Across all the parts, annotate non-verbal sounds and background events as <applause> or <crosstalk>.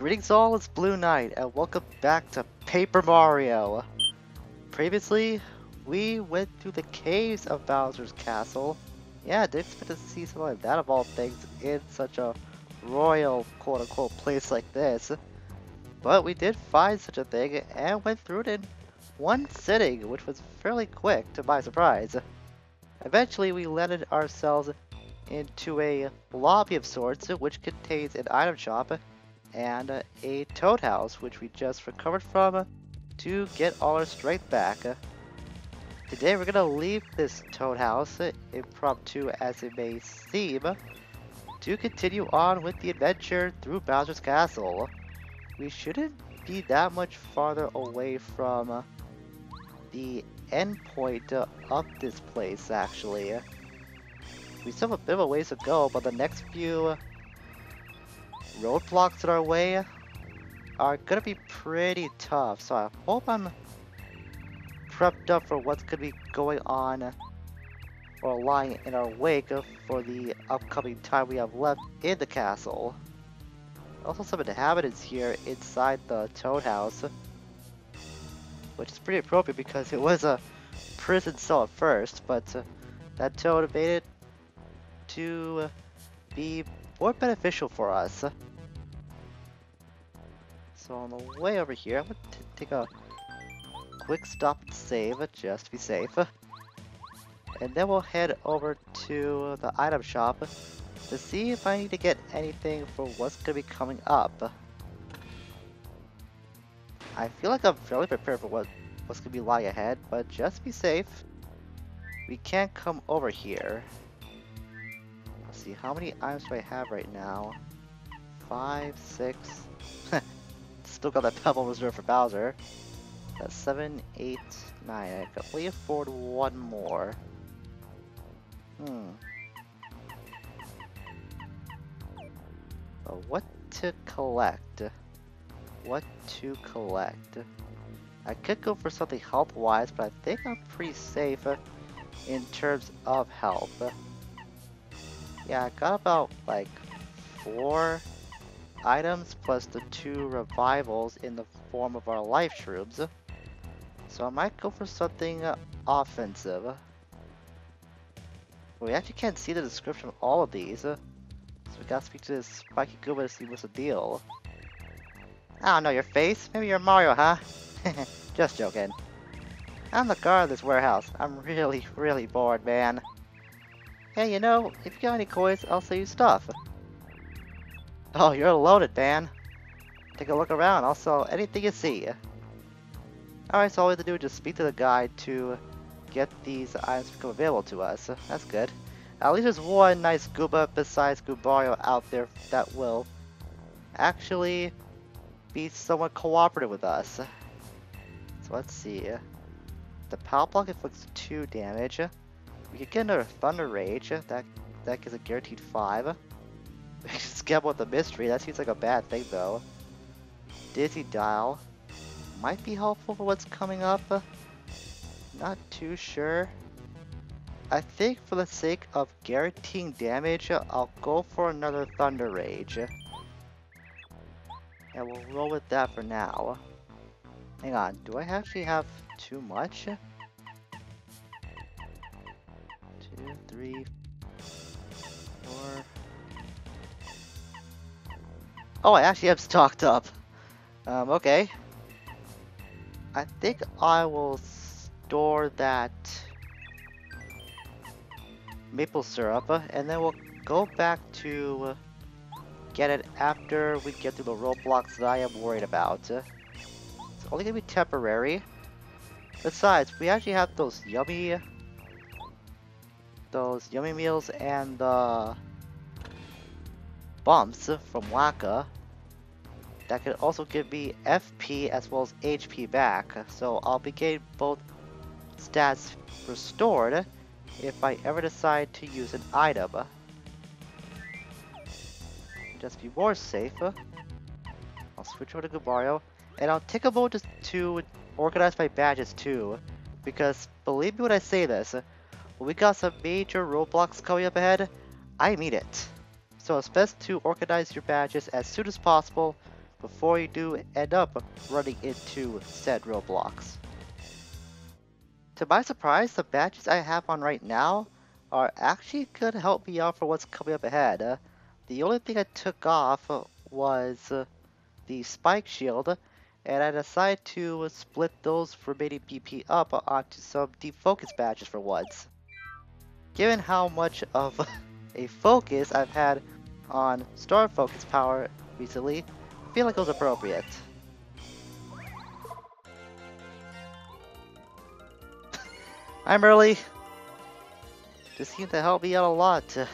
Greetings all, it's Blue Knight, and welcome back to Paper Mario. Previously, we went through the caves of Bowser's Castle. Yeah, didn't expect to see something like that of all things in such a royal, quote-unquote, place like this. But we did find such a thing, and went through it in one sitting, which was fairly quick, to my surprise. Eventually, we landed ourselves into a lobby of sorts, which contains an item shop and uh, a toad house, which we just recovered from uh, to get all our strength back. Uh. Today we're gonna leave this toad house, uh, impromptu as it may seem, to continue on with the adventure through Bowser's Castle. We shouldn't be that much farther away from the endpoint of this place, actually. We still have a bit of a ways to go, but the next few roadblocks in our way are gonna be pretty tough. So I hope I'm prepped up for what's gonna be going on or lying in our wake for the upcoming time we have left in the castle. Also some inhabitants here inside the Toad House, which is pretty appropriate because it was a prison cell at first, but uh, that Toad made it to be more beneficial for us. So on the way over here, I'm to take a quick stop to save just to be safe. And then we'll head over to the item shop to see if I need to get anything for what's to be coming up. I feel like I'm fairly prepared for what, what's to be lying ahead, but just be safe. We can't come over here. Let's see, how many items do I have right now? Five, six, Still got that Pebble reserved for Bowser. That's 7, 8, 9. I can only afford one more. Hmm. But what to collect? What to collect? I could go for something health-wise, but I think I'm pretty safe in terms of health. Yeah, I got about, like, four items plus the two revivals in the form of our life shrooms. So I might go for something uh, offensive. We actually can't see the description of all of these. so we gotta speak to this Spiky Goomba to see what's the deal. I don't know your face. Maybe you're Mario, huh? <laughs> Just joking. I'm the guard of this warehouse. I'm really, really bored, man. Hey, you know, if you got any coins, I'll sell you stuff. Oh, you're loaded, man. Take a look around. Sell anything you see. Alright, so all we have to do is just speak to the guide to get these items become available to us. That's good. At least there's one nice Goomba besides Goombario out there that will actually be somewhat cooperative with us. So let's see. The Power Block inflicts 2 damage. We could get another Thunder Rage. That, that gives a guaranteed 5. <laughs> Skip with the mystery, that seems like a bad thing though. Dizzy Dial. Might be helpful for what's coming up. Not too sure. I think for the sake of guaranteeing damage, I'll go for another Thunder Rage. And we'll roll with that for now. Hang on, do I actually have too much? Two, three, four, Oh, I actually have stocked up. Um, okay. I think I will store that maple syrup, and then we'll go back to get it after we get through the roadblocks that I am worried about. It's only gonna be temporary. Besides, we actually have those yummy, those yummy meals and the uh, bumps from Whacka that could also give me FP as well as HP back. So I'll be getting both stats restored if I ever decide to use an item. Just be more safe. I'll switch over to Goombario. And I'll take a moment to organize my badges too. Because believe me when I say this, we got some major roadblocks coming up ahead, I mean it. So it's best to organize your badges as soon as possible before you do end up running into said roadblocks. To my surprise, the badges I have on right now are actually going to help me out for what's coming up ahead. Uh, the only thing I took off was uh, the spike shield, and I decided to split those remaining BP up onto some deep focus badges for once. Given how much of <laughs> a focus I've had on star focus power recently, I feel like it was appropriate. <laughs> I'm early. Just seem to help me out a lot. So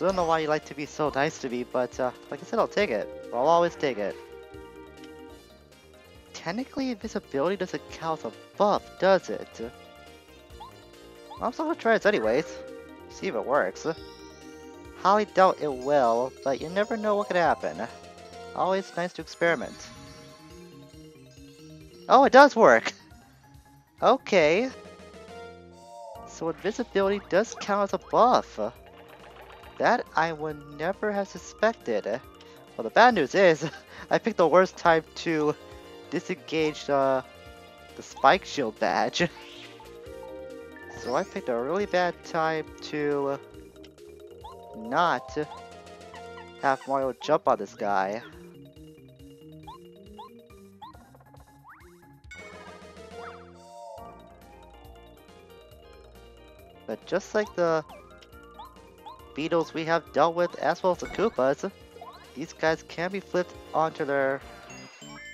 I don't know why you like to be so nice to me, but uh, like I said, I'll take it. I'll always take it. Technically, invisibility doesn't count as a buff, does it? I'm still gonna try this anyways. See if it works. Highly doubt it will, but you never know what could happen. Always nice to experiment. Oh, it does work! Okay. So invisibility does count as a buff. That I would never have suspected. Well, the bad news is, <laughs> I picked the worst time to disengage uh, the spike shield badge. <laughs> so I picked a really bad time to not have Mario jump on this guy. But just like the beetles we have dealt with as well as the Koopas, these guys can be flipped onto their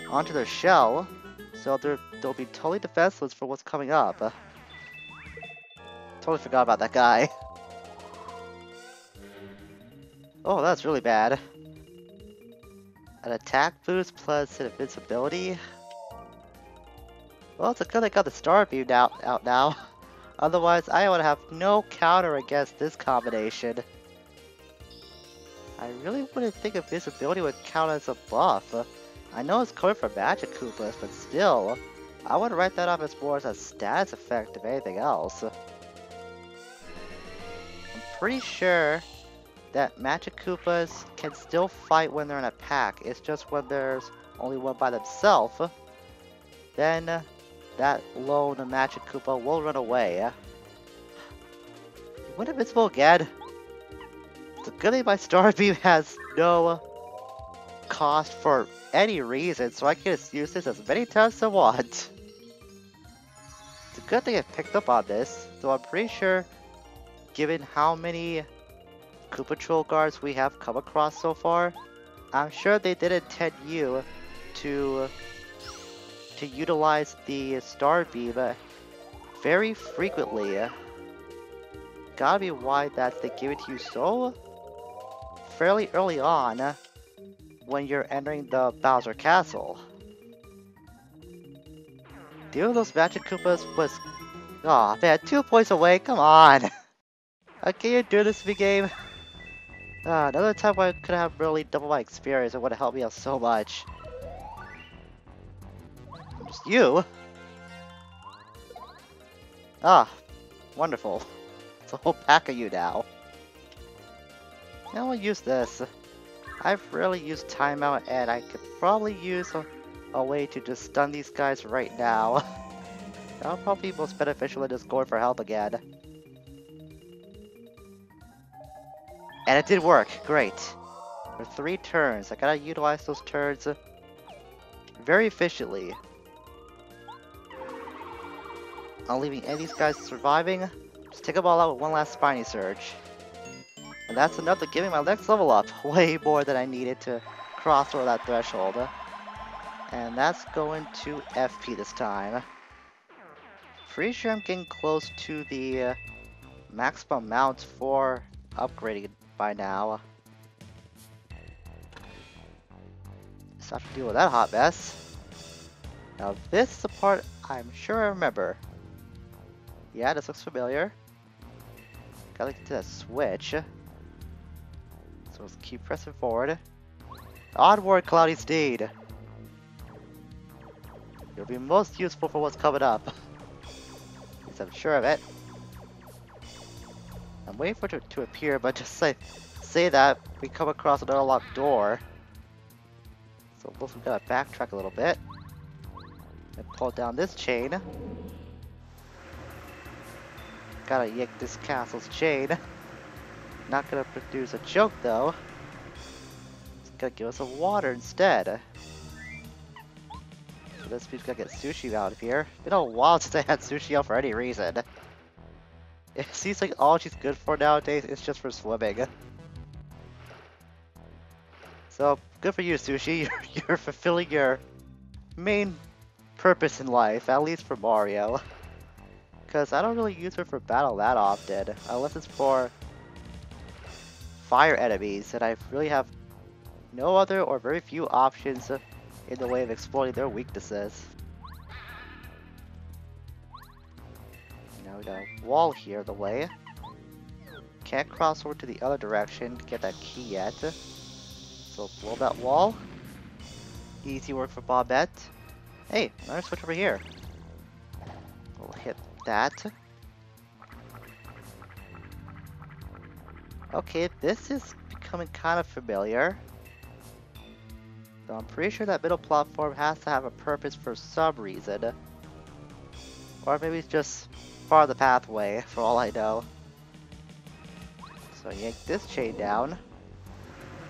onto their shell, so they're, they'll be totally defenseless for what's coming up. Totally forgot about that guy. <laughs> Oh, that's really bad. An attack boost plus an invincibility. Well, it's a good I got the star beam out, out now. <laughs> Otherwise, I would have no counter against this combination. I really wouldn't think invisibility would count as a buff. I know it's coming from Magic Koopas, but still, I would write that off as more as a status effect if anything else. Pretty sure that Magic Koopas can still fight when they're in a pack. It's just when there's only one by themselves, then that lone Magic Koopa will run away. What invincible again? A good thing my Star Beam has no cost for any reason, so I can just use this as many times as I want. It's a good thing I picked up on this, though I'm pretty sure, given how many Koopa Patrol guards we have come across so far, I'm sure they did intend you to to utilize the Star Beam very frequently. Gotta be why that they give it to you so fairly early on when you're entering the Bowser Castle. Dealing those Magic Koopas was... Aw, oh, man, two points away, come on! <laughs> okay, you do this, game. Ah, another time I could have really doubled my experience, it would have helped me out so much. Just you? Ah, wonderful. It's a whole pack of you now. Now I'll use this. I've rarely used timeout and I could probably use a, a way to just stun these guys right now. <laughs> That'll probably be most beneficial than just going for help again. And it did work, great. For three turns, I gotta utilize those turns very efficiently. Not leaving any of these guys surviving. Just take them all out with one last Spiny Surge. And that's enough to give me my next level up. <laughs> Way more than I needed to cross over that threshold. And that's going to FP this time. Pretty sure I'm getting close to the uh, maximum amount for upgrading by now. Just have to deal with that hot mess. Now this is the part I'm sure I remember. Yeah, this looks familiar. Gotta get to that switch. So let's keep pressing forward. Onward, Cloudy Steed! You'll be most useful for what's coming up. Least I'm sure of it. I'm waiting for it to, to appear, but just say, say that we come across an unlocked door. So we've gotta backtrack a little bit. And pull down this chain. Gotta yank this castle's chain. Not gonna produce a choke though. It's gonna give us some water instead. So this means gotta get Sushie out of here. Been a while <laughs> since I had Sushie out for any reason. It seems like all she's good for nowadays is just for swimming. So, good for you, Sushie. <laughs> You're, you're fulfilling your main purpose in life, at least for Mario. Because I don't really use her for battle that often, unless it's for fire enemies, and I really have no other or very few options in the way of exploiting their weaknesses. We a wall here the way. Can't cross over to the other direction to get that key yet. So blow that wall. Easy work for Bombette. Hey, another switch over here. We'll hit that. Okay, this is becoming kind of familiar. So I'm pretty sure that middle platform has to have a purpose for some reason. Or maybe it's just part of the pathway, for all I know. So yank this chain down.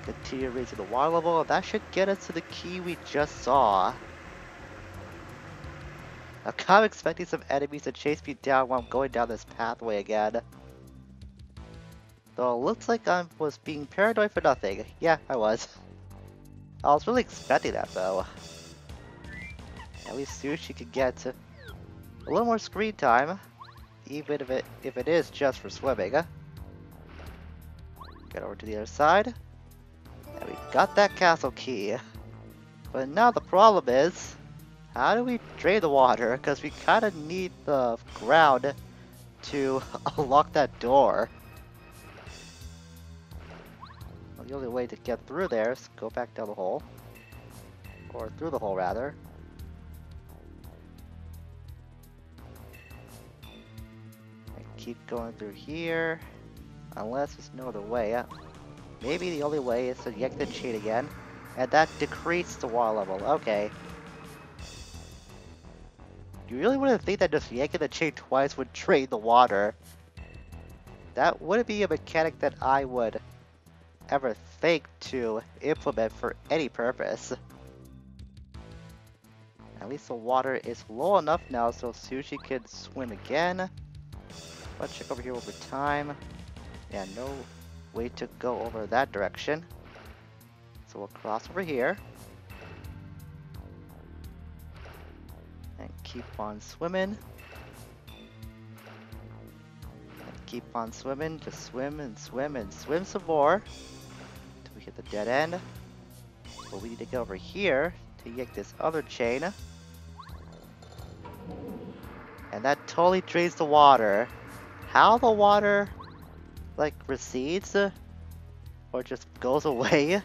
Continue raising the water level, that should get us to the key we just saw. I'm kind of expecting some enemies to chase me down while I'm going down this pathway again. Though it looks like I was being paranoid for nothing. Yeah, I was. I was really expecting that though. At least Sushie could get a little more screen time, even if it if it is just for swimming. Get over to the other side. And we got that castle key. But now the problem is, how do we drain the water? Because we kind of need the ground to <laughs> unlock that door. the only way to get through there is go back down the hole. Or through the hole, rather. Keep going through here. Unless there's no other way. Uh, maybe the only way is to yank the chain again. And that decreased the water level. Okay. You really wouldn't think that just yanking the chain twice would drain the water. That wouldn't be a mechanic that I would ever think to implement for any purpose. At least the water is low enough now so Sushie can swim again. Let's check over here over time. Yeah, no way to go over that direction. So we'll cross over here. And keep on swimming. And keep on swimming, just swim and swim and swim some more Till we hit the dead end. But we need to get over here to yank this other chain. And that totally drains the water. How the water, like, recedes or just goes away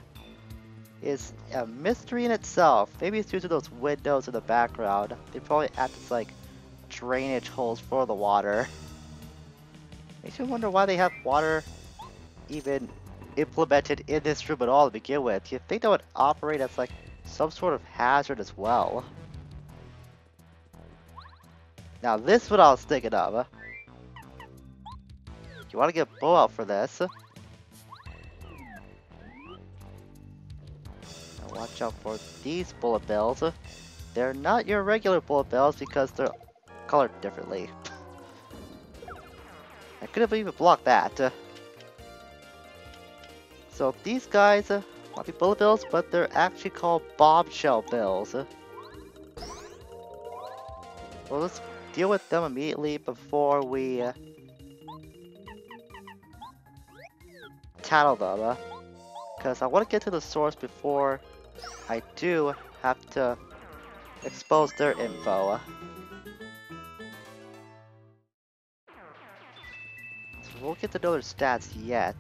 is a mystery in itself. Maybe it's due to those windows in the background. They probably act as, like, drainage holes for the water. Makes you wonder why they have water even implemented in this room at all to begin with, you think that would operate as like some sort of hazard as well. Now this is what I was thinking of. You want to get Bow out for this. Now watch out for these bullet bills. They're not your regular bullet bills because they're colored differently. I could have even blocked that. So these guys uh, might be bullet bills, but they're actually called bombshell bills. Well, let's deal with them immediately before we tattle them. Because I want to get to the source before I do have to expose their info. So we won't get to know their stats yet.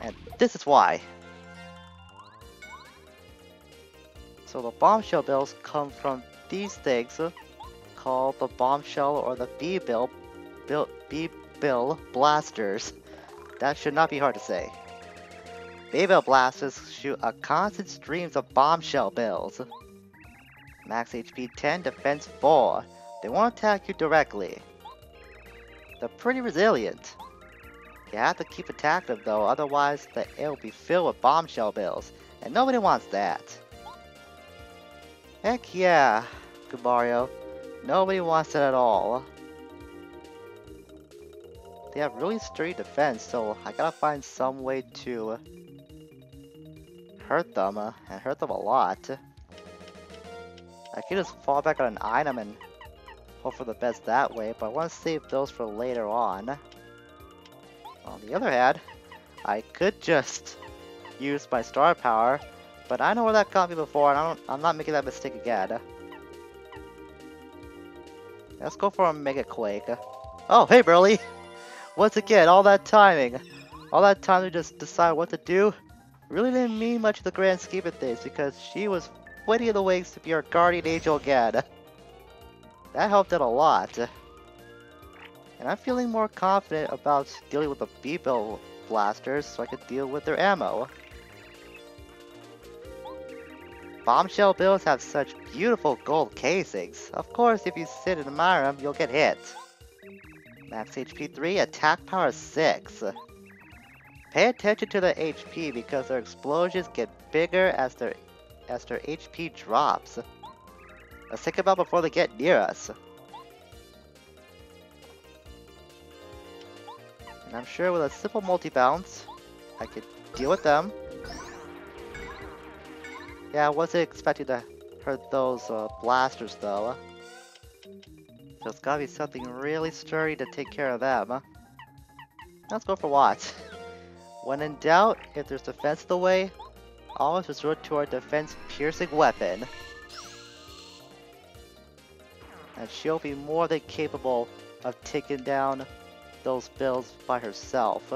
And this is why. So the bombshell bills come from these things called the bombshell or the B-bill B-bill blasters. That should not be hard to say. B. Bill blasters shoot a constant streams of bombshell bills. Max HP 10, defense 4. They won't attack you directly. They're pretty resilient. You have to keep attacking them though, otherwise the air will be filled with bombshell bills, and nobody wants that. Heck yeah, Goombario. Nobody wants it at all. They have really sturdy defense, so I gotta find some way to hurt them, uh, and hurt them a lot. I can just fall back on an item and hope for the best that way, but I want to save those for later on. On the other hand, I could just use my star power, but I know where that got me before, and I don't, I'm not making that mistake again. Let's go for a Mega Quake. Oh, hey Merlee! Once again, all that timing. All that time to just decide what to do really didn't mean much in the grand scheme of things because she was plenty of the wings to be our guardian angel again. That helped out a lot. And I'm feeling more confident about dealing with the B. Bill blasters so I can deal with their ammo. Bombshell bills have such beautiful gold casings. Of course, if you sit and admire them, you'll get hit. Max HP 3, attack power 6. Pay attention to the HP because their explosions get bigger as their as their HP drops. Let's think about before they get near us. And I'm sure with a simple multi-bounce, I could deal with them. Yeah, I wasn't expecting to hurt those uh, blasters though. It's gotta be something really sturdy to take care of them. Let's go for what? <laughs> When in doubt, if there's defense in the way, always resort to our defense-piercing weapon. And she'll be more than capable of taking down those bills by herself.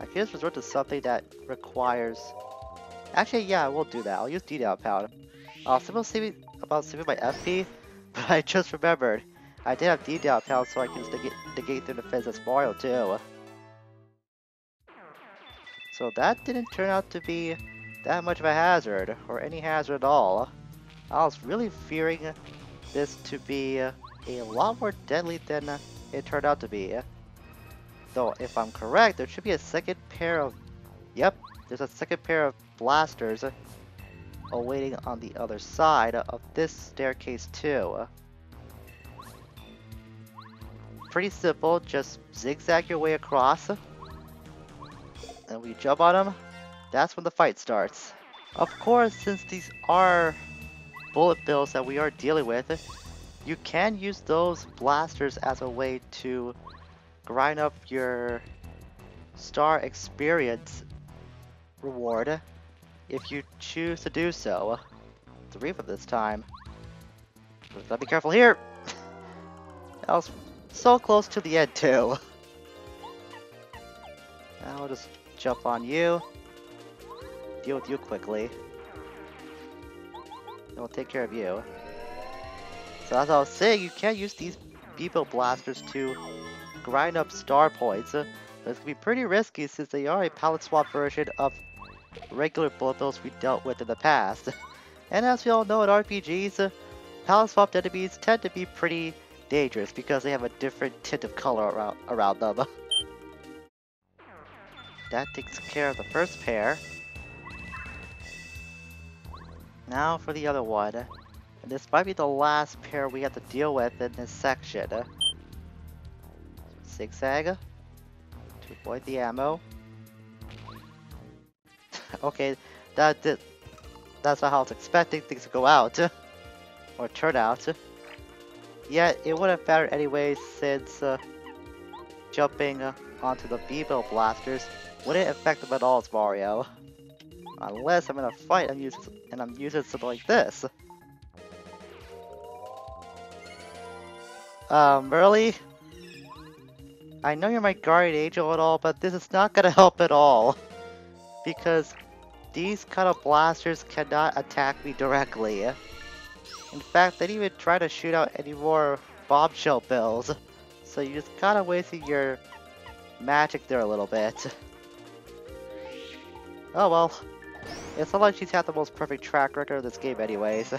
I can just resort to something that requires... Actually, yeah, I will do that. I'll use D-Down Powder. Supposed to see about saving my FP, <laughs> but I just remembered. I did have D-Down so I can negate, negate the defense as Mario too. So that didn't turn out to be that much of a hazard, or any hazard at all. I was really fearing this to be a lot more deadly than it turned out to be. Though, if I'm correct, there should be a second pair of... Yep, there's a second pair of blasters awaiting on the other side of this staircase too. Pretty simple, just zigzag your way across and we jump on them, that's when the fight starts. Of course, since these are bullet bills that we are dealing with, you can use those blasters as a way to grind up your star experience reward if you choose to do so. Three of this time. But be careful here! <laughs> I was so close to the end too. <laughs> Now I'll just jump on you. Deal with you quickly. And we'll take care of you. So as I was saying, you can't use these B. Bill blasters to grind up star points. Uh, it's gonna be pretty risky since they are a palette swap version of regular bills we dealt with in the past. <laughs> and as we all know in RPGs, palette swapped enemies tend to be pretty dangerous because they have a different tint of color around, around them. <laughs> That takes care of the first pair. Now for the other one. And this might be the last pair we have to deal with in this section. Zigzag. To avoid the ammo. Okay, that did, that's not how I was expecting things to go out. <laughs> or turn out. Yet, it wouldn't matter anyway since uh, jumping uh, onto the B. Bill blasters wouldn't affect them at all as Mario. Unless I'm in a fight and, use, and I'm using something like this. Um, really? I know you're my guardian angel and all, but this is not gonna <laughs> help at all. Because these kind of blasters cannot attack me directly. In fact, they didn't even try to shoot out any more bombshell bills. So you're just kind of wasting your magic there a little bit. Oh well. It's not like she's had the most perfect track record of this game anyways.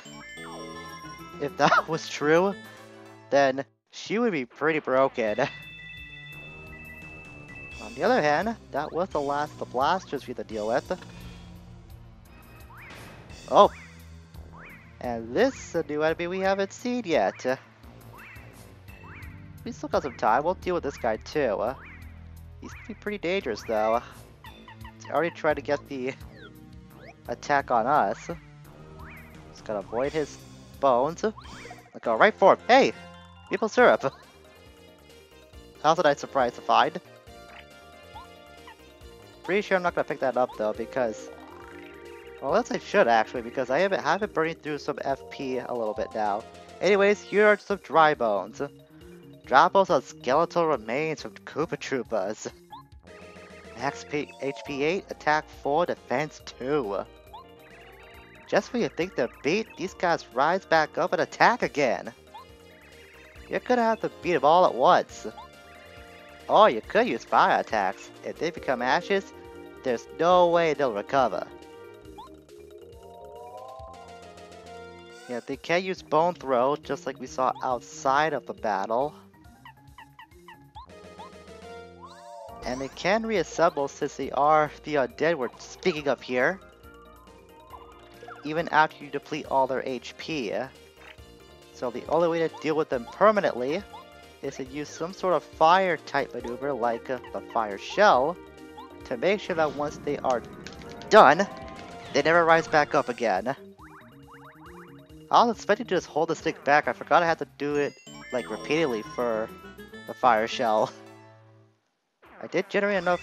if that <laughs> was true, then she would be pretty broken. <laughs> On the other hand, that was the last of the blasters we had to deal with. Oh! And this is a new enemy we haven't seen yet. We still got some time, we'll deal with this guy too. He's pretty dangerous though. He's already tried to get the attack on us. Just gotta avoid his bones. I go right for him. Hey! Maple syrup! How's a nice surprise to find? Pretty sure I'm not gonna pick that up though because... Well, let's I should actually because I have been, have burning through some FP a little bit now. Anyways, here are some dry bones. Dry bones are skeletal remains from Koopa Troopas. XP, HP 8, attack 4, defense 2. Just when you think they're beat, these guys rise back up and attack again. You're gonna have to beat them all at once. Or you could use fire attacks. If they become ashes, there's no way they'll recover. Yeah, they can use Bone Throw, just like we saw outside of the battle. And they can reassemble since they are the undead we're speaking of here even after you deplete all their HP. So the only way to deal with them permanently is to use some sort of fire type maneuver like uh, the fire shell to make sure that once they are done, they never rise back up again. I was expecting to just hold the stick back, I forgot I had to do it like repeatedly for the fire shell. <laughs> I did generate enough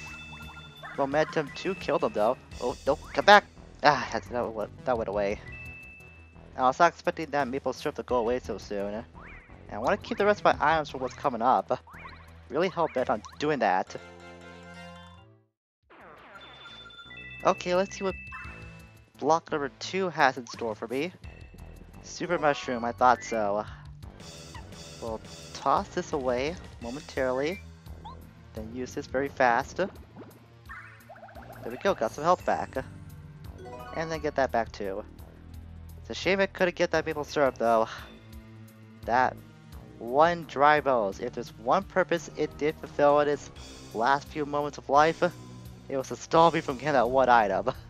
momentum to kill them though. Oh, no, come back! Ah, that went, that went away. I was not expecting that maple syrup to go away so soon. And I want to keep the rest of my items for what's coming up. Really hell bent on doing that. Okay, let's see what block number 2 has in store for me. Super Mushroom, I thought so. We'll toss this away momentarily. Then use this very fast. There we go, got some health back and then get that back too. It's a shame I couldn't get that maple syrup though. That one dry bones, if there's one purpose it did fulfill in its last few moments of life, it was to stall me from getting that one item. <laughs>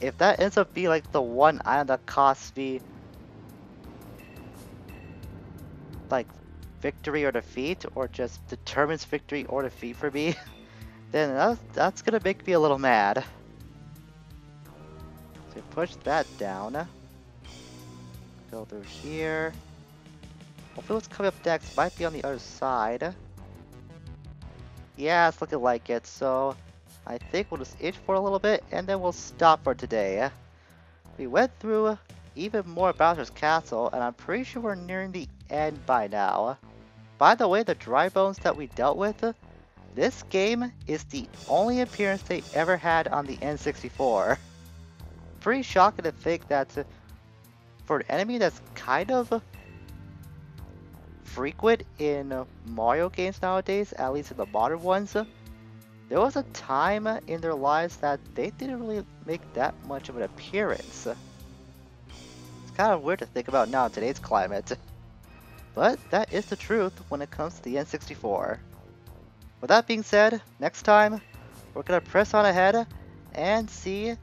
If that ends up being like the one item that costs me like victory or defeat, or just determines victory or defeat for me, <laughs> then that's, that's gonna make me a little mad. So push that down. Go through here. Hopefully what's coming up next might be on the other side. Yeah, it's looking like it, so I think we'll just itch for a little bit and then we'll stop for today. We went through even more Bowser's Castle and I'm pretty sure we're nearing the end by now. By the way, the dry bones that we dealt with, this game is the only appearance they ever had on the N64 pretty shocking to think that for an enemy that's kind of frequent in Mario games nowadays, at least in the modern ones, there was a time in their lives that they didn't really make that much of an appearance. It's kind of weird to think about now in today's climate. But that is the truth when it comes to the N64. With that being said, next time, we're going to press on ahead and see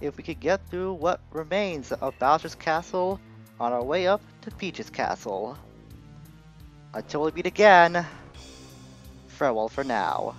if we can get through what remains of Bowser's Castle on our way up to Peach's Castle. Until we meet again, farewell for now.